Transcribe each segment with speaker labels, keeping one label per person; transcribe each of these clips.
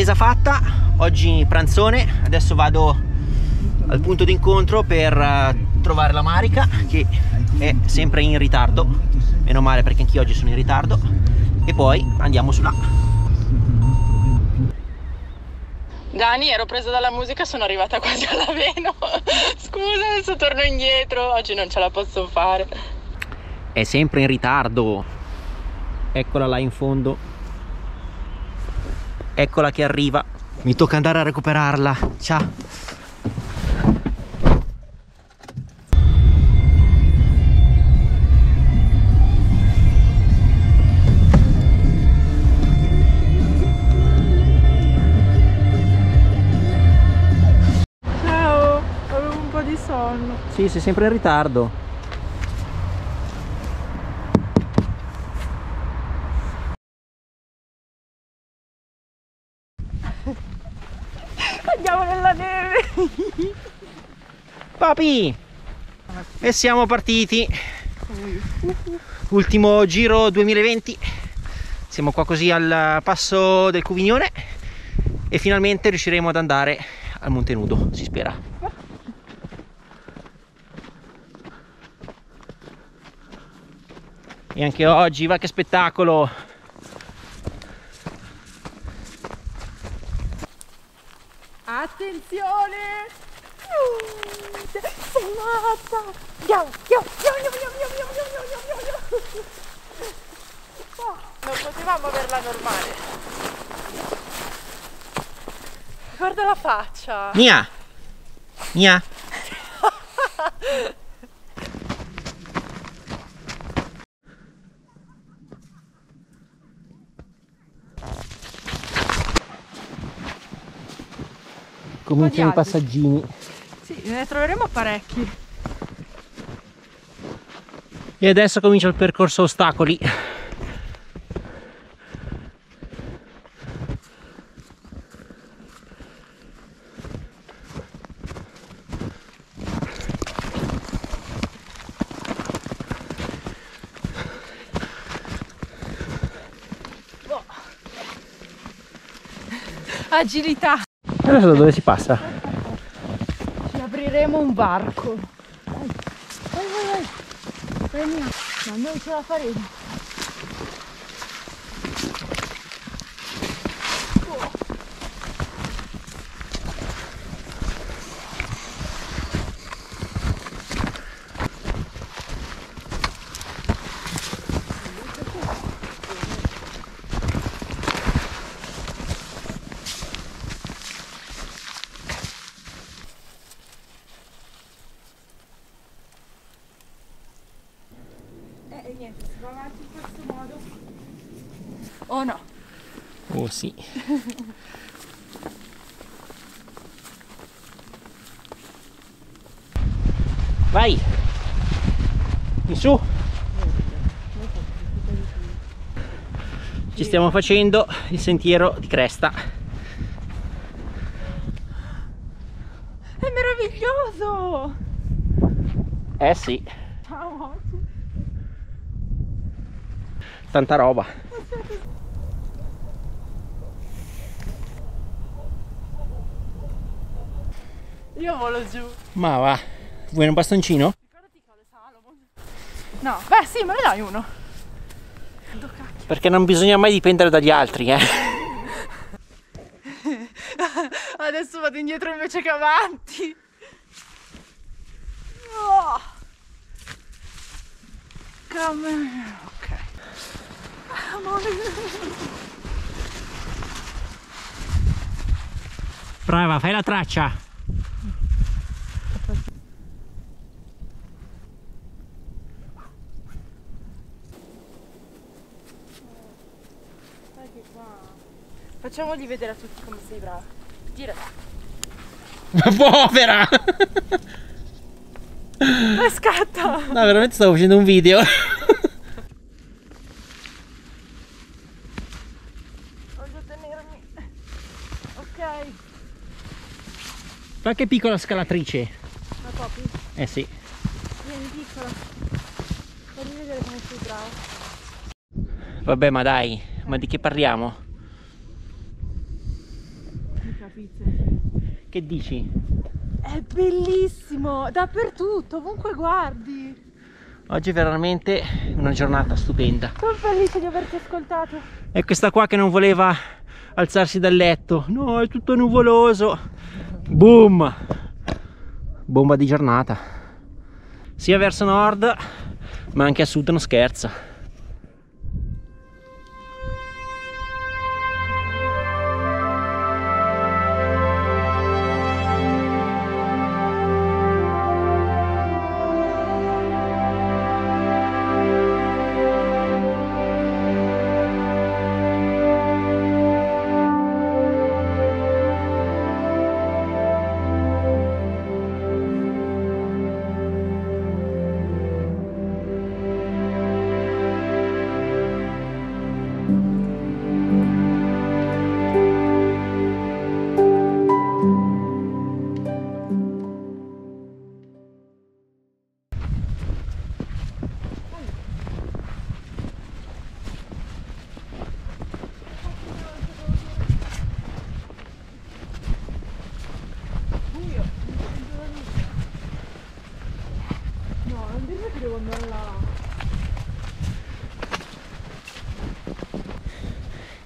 Speaker 1: Spesa fatta, oggi pranzone, adesso vado al punto d'incontro per eh, trovare la Marica che è sempre in ritardo, meno male perché anch'io oggi sono in ritardo e poi andiamo su là.
Speaker 2: Dani, ero presa dalla musica, sono arrivata quasi all'Aveno. Scusa, adesso torno indietro, oggi non ce la posso fare.
Speaker 1: È sempre in ritardo. Eccola là in fondo. Eccola che arriva. Mi tocca andare a recuperarla. Ciao.
Speaker 2: Ciao, avevo un po' di sonno.
Speaker 1: Sì, sei sempre in ritardo.
Speaker 2: Andiamo nella neve.
Speaker 1: Papi! E siamo partiti. Ultimo giro 2020. Siamo qua così al passo del Cuvignone e finalmente riusciremo ad andare al Monte Nudo, si spera. E anche oggi, va che spettacolo!
Speaker 2: Attenzione! Sei matta! Andiamo, andiamo, andiamo, andiamo, andiamo, andiamo, andiamo, andiamo, andiamo. Oh, non potevamo averla normale. Guarda la faccia.
Speaker 1: Mia! Mia! Cominciano i passaggini.
Speaker 2: Ne troveremo parecchi.
Speaker 1: E adesso comincia il percorso ostacoli.
Speaker 2: Agilità.
Speaker 1: Adesso da dove si passa?
Speaker 2: Apriremo un varco. Vai, vai, vai. mia. Ma noi ce la faremo. Oh no.
Speaker 1: Oh sì. Vai! In su! Ci stiamo facendo il sentiero di cresta.
Speaker 2: È meraviglioso!
Speaker 1: Eh sì,
Speaker 2: Ciao.
Speaker 1: tanta roba.
Speaker 2: Io volo giù.
Speaker 1: Ma va, vuoi un bastoncino?
Speaker 2: Ricordati che ho le Salomon. No, beh sì, me ne dai uno.
Speaker 1: Perché non bisogna mai dipendere dagli altri, eh.
Speaker 2: Adesso vado indietro invece che avanti. Oh. Come... Ok. Amore.
Speaker 1: Brava, fai la traccia.
Speaker 2: Facciamogli vedere a tutti come sei brava. Gira.
Speaker 1: Povera!
Speaker 2: Dai, scatta!
Speaker 1: No, veramente stavo facendo un video.
Speaker 2: dai.
Speaker 1: Qualche piccola scalatrice.
Speaker 2: La copi?
Speaker 1: Eh sì.
Speaker 2: Vieni piccola. Fammi vedere come sei bravo.
Speaker 1: Vabbè, ma dai, ma di che parliamo?
Speaker 2: Mi capite?
Speaker 1: Che dici?
Speaker 2: È bellissimo, dappertutto, ovunque guardi.
Speaker 1: Oggi è veramente una giornata stupenda.
Speaker 2: Sono felice di averti ascoltato.
Speaker 1: E questa qua che non voleva alzarsi dal letto. No, è tutto nuvoloso. Boom! Bomba di giornata. Sia verso nord, ma anche a sud non scherza.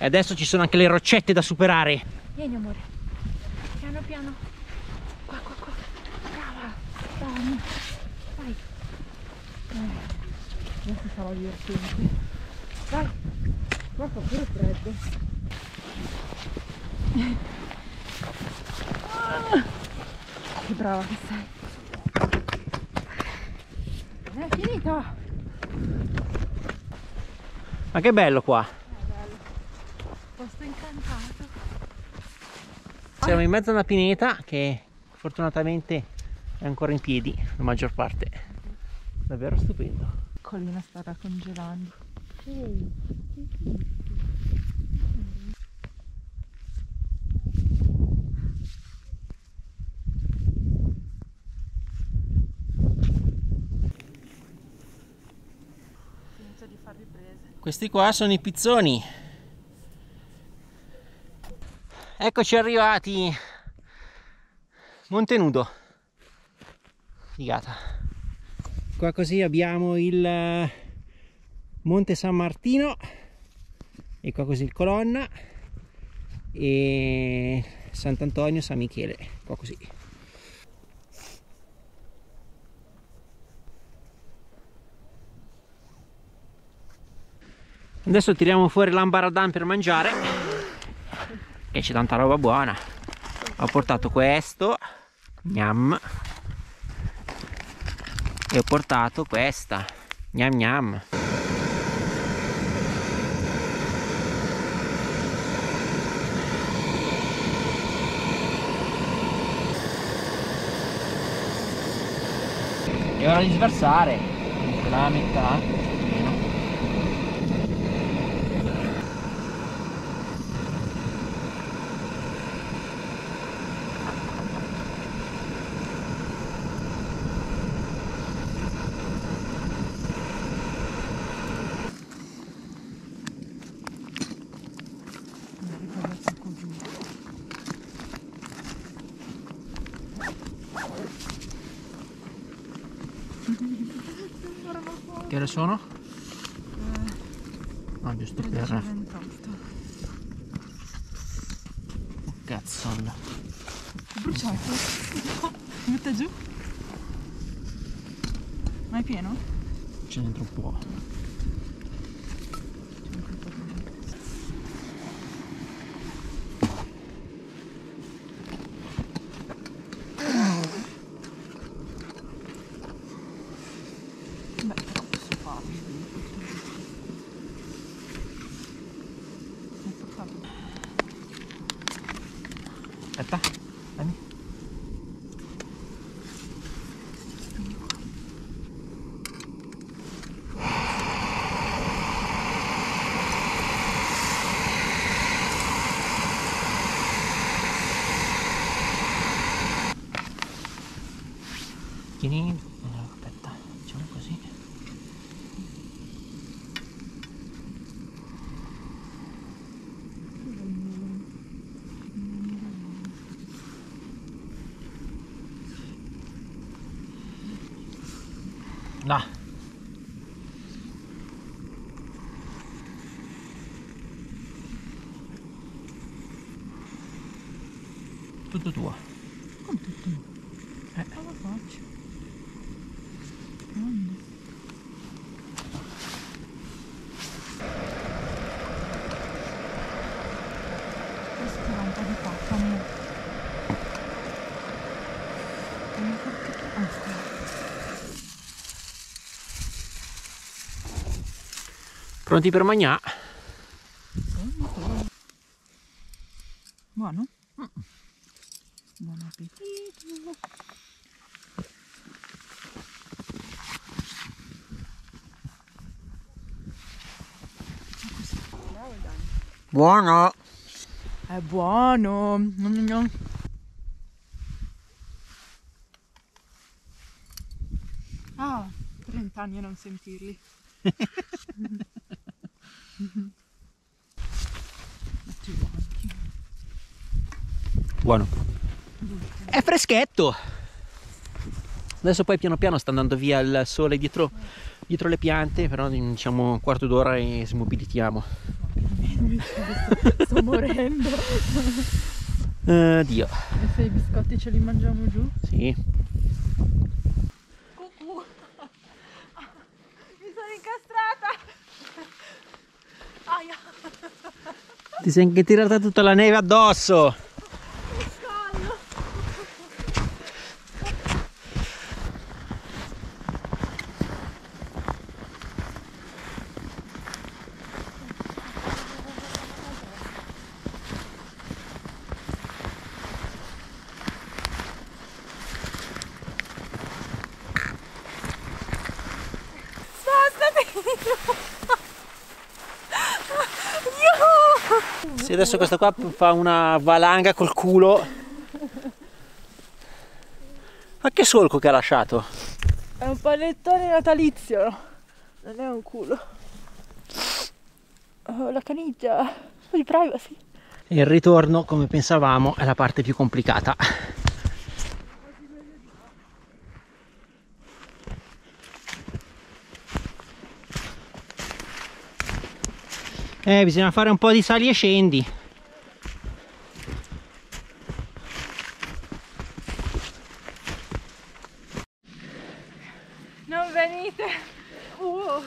Speaker 1: E adesso ci sono anche le roccette da superare.
Speaker 2: Vieni amore. Piano piano. Qua, qua, qua. Brava. Dai. Vai. Eh, Adesso sarà divertente. Dai. Qua fa pure freddo. Ah, Che brava che sei. È finita.
Speaker 1: Ma che bello qua.
Speaker 2: Posto incantato.
Speaker 1: Siamo in mezzo a una pineta che fortunatamente è ancora in piedi, la maggior parte. Davvero stupendo.
Speaker 2: Colina sta congelando. Finito di fare riprese.
Speaker 1: Questi qua sono i pizzoni. Eccoci arrivati. Monte Nudo. Figata. Qua così abbiamo il eh, Monte San Martino e qua così il Colonna e Sant'Antonio San Michele. Qua così. Adesso tiriamo fuori l'ambaradan per mangiare. E c'è tanta roba buona. Ho portato questo. Gnam. E ho portato questa. Gnam gnam. È ora di sversare. La metà. Meno. Che ore sono? No, giusto per...
Speaker 2: 28.
Speaker 1: Oh, cazzo.
Speaker 2: Bruciato. Metta giù. Ma è pieno?
Speaker 1: C'è dentro un po'. mata. Ani? Kini là tutto tuo
Speaker 2: Come tutto?
Speaker 1: Eh.
Speaker 2: Cosa faccio? Grande. Questo era un po' di papano. Come perché tu? Ah, qua.
Speaker 1: Pronti per mangiare
Speaker 2: Buono? Buon appetito.
Speaker 1: buono
Speaker 2: È buono. Nom nom. Ah, 30 anni a non sentirli. Guanti.
Speaker 1: buono è freschetto adesso poi piano piano sta andando via il sole dietro, dietro le piante però diciamo un quarto d'ora e smobilitiamo
Speaker 2: Sto morendo.
Speaker 1: Eh, Dio
Speaker 2: E se i biscotti ce li mangiamo giù?
Speaker 1: sì
Speaker 2: Cucù. Mi sono incastrata. Aia.
Speaker 1: Ti sei anche tirata tutta la neve addosso.
Speaker 2: Spostati!
Speaker 1: Se adesso questo qua fa una valanga col culo. Ma che solco che ha lasciato?
Speaker 2: È un panettone natalizio. Non è un culo. Oh, la. Un po' di privacy.
Speaker 1: Il ritorno, come pensavamo, è la parte più complicata. Eh, bisogna fare un po' di sali e scendi.
Speaker 2: Non venite. Uh.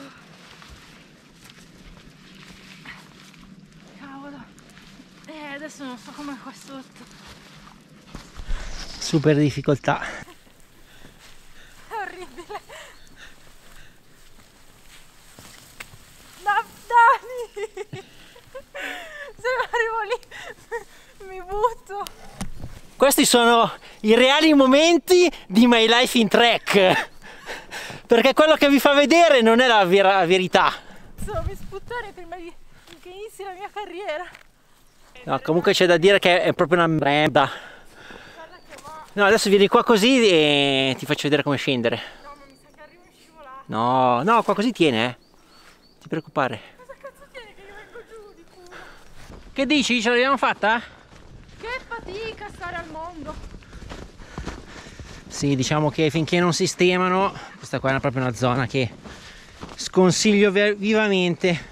Speaker 2: Cavolo. Eh, adesso non so come qua sotto.
Speaker 1: Super difficoltà.
Speaker 2: È orribile. No, Dani! Se arrivo lì mi butto.
Speaker 1: Questi sono i reali momenti di My Life in Trek. Perché quello che vi fa vedere non è la vera verità.
Speaker 2: So, mi sputtare prima di che inizi la mia carriera.
Speaker 1: No, comunque c'è da dire che è proprio una merda. No, adesso vieni qua così e ti faccio vedere come scendere.
Speaker 2: No, ma mi sa che arrivo in scivolata.
Speaker 1: No, no, qua così tiene, eh. Ti preoccupare.
Speaker 2: Cosa cazzo tiene che io vengo giù di culo?
Speaker 1: Che dici? Ce l'abbiamo fatta?
Speaker 2: Che fatica stare al mondo.
Speaker 1: Sì, diciamo che finché non sistemano, questa qua è proprio una zona che sconsiglio vi- vivamente.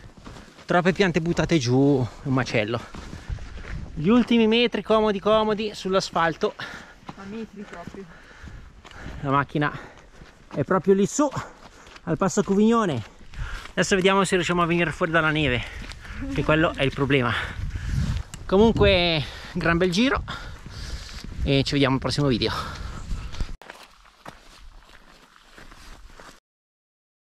Speaker 1: Troppe piante buttate giù, un macello. Gli ultimi metri comodi comodi sull'asfalto,
Speaker 2: A metri proprio.
Speaker 1: la macchina è proprio lì su, al passo Cuvignone. Adesso vediamo se riusciamo a venire fuori dalla neve, che quello è il problema. Comunque, gran bel giro e ci vediamo al prossimo video.